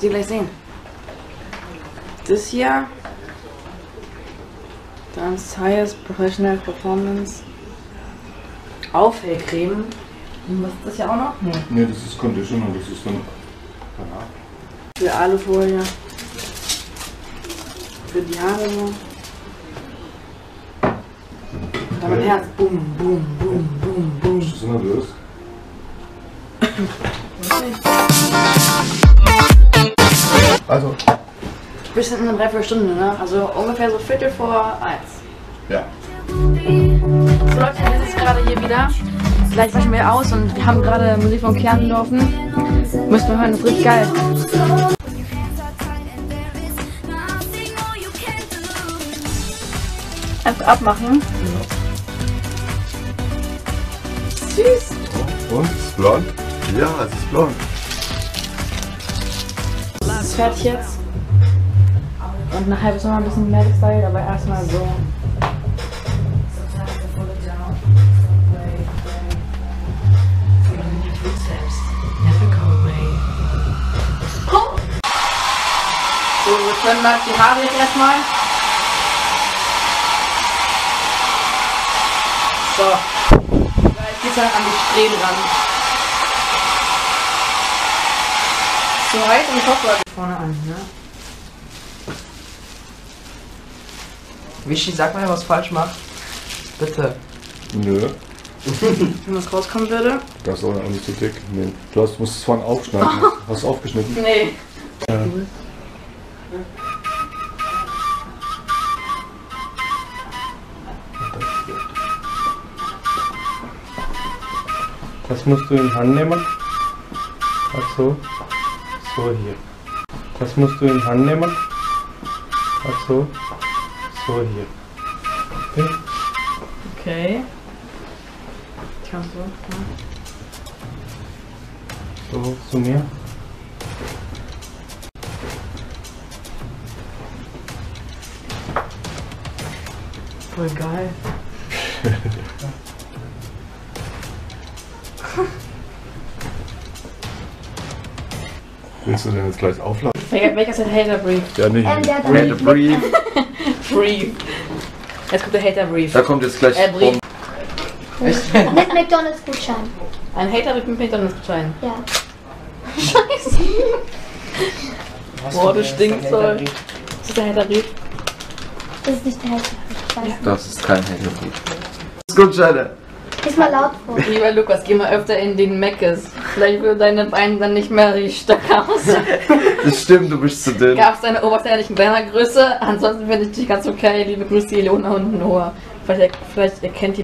Sie gleich sehen. Das hier. Dann Highest Professional Performance. Aufhellcreme. Und was ist das ja auch noch? Nee. Ne, das ist Conditioner, das ist dann. Ja. Für Alufolie. Für die Haare so. Da mein Herz. Bum, bum, Also. Wir sind in einer Dreiviertelstunde, ne? Also ungefähr so Viertel vor eins. Ja. So Leute, wir sind gerade hier wieder. Gleich waschen wir aus und wir haben gerade Musik von Kerndorfen. Müssen wir hören, das ist richtig geil. Einfach abmachen. Süß. Und? Ist blond? Ja, es ist blond. Das ist fertig jetzt. Und nachher es noch ein bisschen mehr gestylt, aber erstmal so. So, wir können mal die Haare jetzt erstmal. So. Jetzt geht's dann an die Strähnen ran. So heiß und Kopfbeutel vorne an, ne? Vichy, sag mal, was falsch macht. Bitte. Nö, Wenn was rauskommen würde. das ist auch nicht so dick. Nee. Du hast, musst es vorhin aufschneiden. Hast du aufgeschnitten? Nee. Ja. Das musst du in die Hand nehmen. Ach so. So hier. Das musst du in die Hand nehmen. Ach so. So hier. Okay. Okay. Kannst du? Ja. So zu mir. Voll geil. Willst du denn jetzt gleich aufladen? Welcher, welcher ist der Hater Brief? Ja, nicht. Ähm, der hat Red dann Brief. Brief. Jetzt kommt der Hater Brief. Da kommt jetzt gleich Äh, Brief. mit McDonalds-Gutschein. Ein Hater Brief mit McDonalds-Gutschein. Ja. Boah, du stinkst voll. Das ist der Hater Brief. Das ist nicht der weiß nicht. Das ist kein Haterbrief. Das ist mal laut vor. Lieber Lukas, geh mal öfter in den Meckes. Vielleicht würden deine Beine dann nicht mehr richtig stark aus. Das stimmt, du bist zu dünn. Gab es deine Oberkörper nicht in kleiner Größe? Ansonsten finde ich dich ganz okay. Liebe Grüße, Ilona und Noah. Vielleicht, vielleicht erkennt die